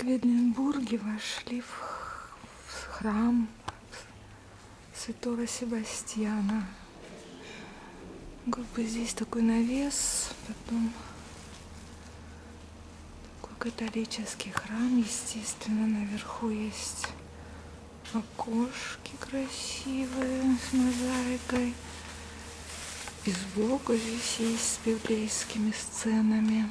Кведленбурге вошли в, в храм святого Себастьяна. Как бы здесь такой навес, потом такой католический храм, естественно, наверху есть окошки красивые с мозаикой. И сбоку здесь есть с библейскими сценами.